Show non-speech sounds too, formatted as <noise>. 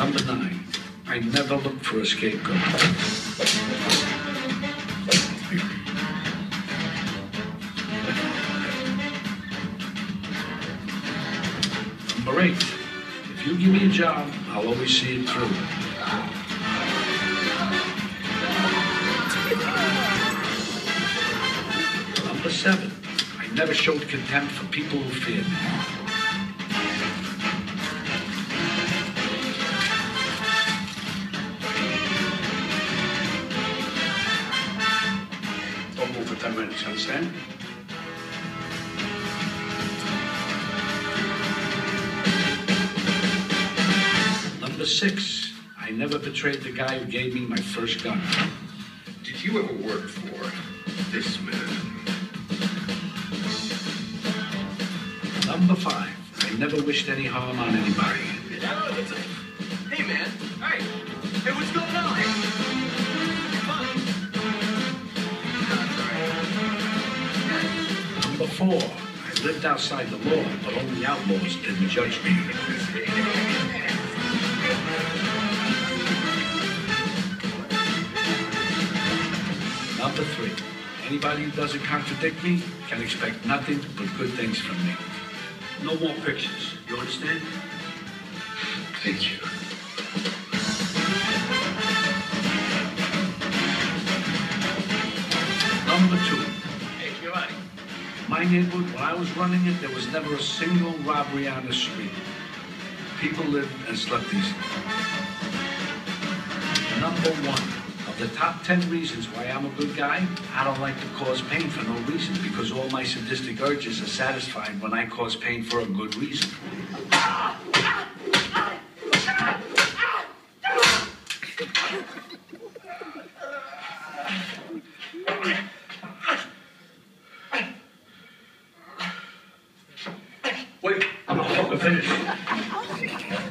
I never look for a scapegoat. Number eight, if you give me a job, I'll always see it through. Number seven, I never showed contempt for people who feared me. Minutes, you understand? Number six, I never betrayed the guy who gave me my first gun. Did you ever work for this man? Number five, I never wished any harm on anybody. Hey, man. Hey. Hey, what's going on? Four, I lived outside the law, but only outlaws didn't judge me. Number three, anybody who doesn't contradict me can expect nothing but good things from me. No more pictures. You understand? Thank you. My neighborhood, when I was running it, there was never a single robbery on the street. People lived and slept easy. Number one, of the top 10 reasons why I'm a good guy, I don't like to cause pain for no reason because all my sadistic urges are satisfied when I cause pain for a good reason. I'm not <laughs>